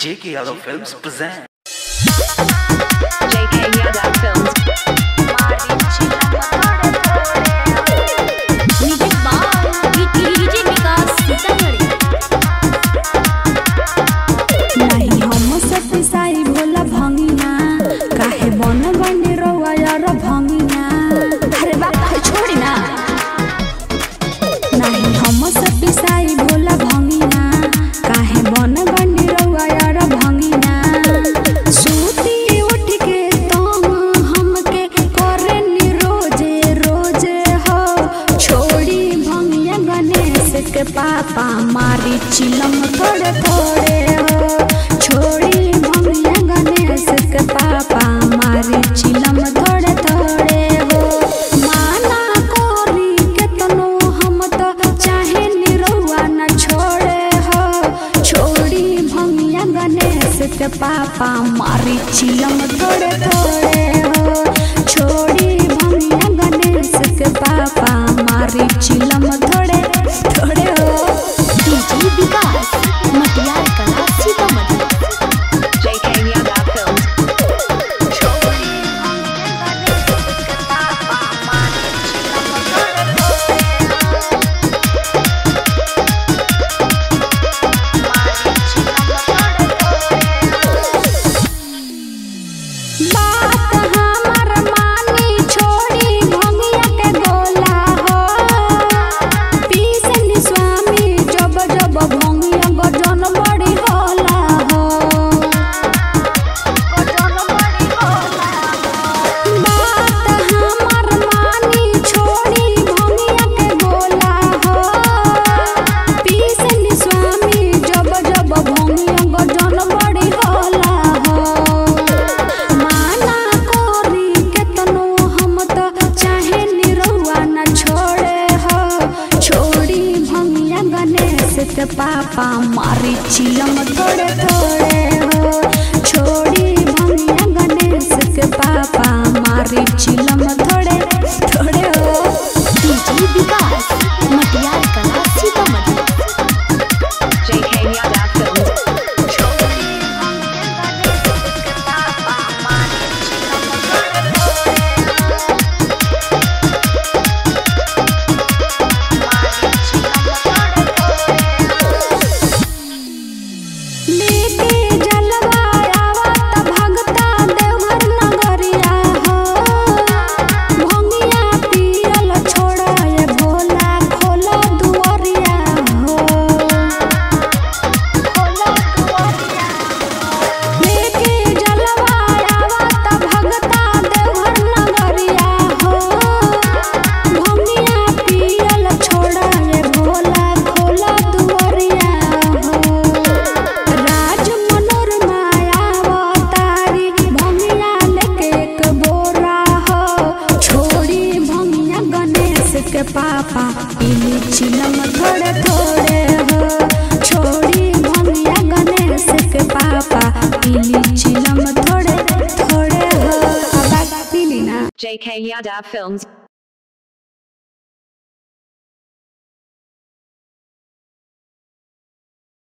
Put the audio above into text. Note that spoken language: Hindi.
J.K. Yadav Films presents. JK Yadav Films. पापा मारी चिलम थोड़े थोड़े हो। छोड़ी भंगिया गणेश के पापा मारी चिलम थोड़े थोड़े हो। माना कोरी केतनो हम तो चाहे निरहुआ न छोड़े हो। छोड़ी भंगिया गणेश के पापा मारी चिलम थोड़े थोड़े हो। छोड़ी भंगिया गणेश के पापा मारी चिलम पापा मारी चिलम थोड़े थोड़े हो। छोड़ी भंगिया गणेश के पापा मारी चिलम थोड़े के पापा। इली चिलम थोड़े थोड़े हो। छोड़ी भंगिया गणेश के पापा। इली चिलम थोड़े थोड़े हो। अब पीली ना। JK Yadav Films.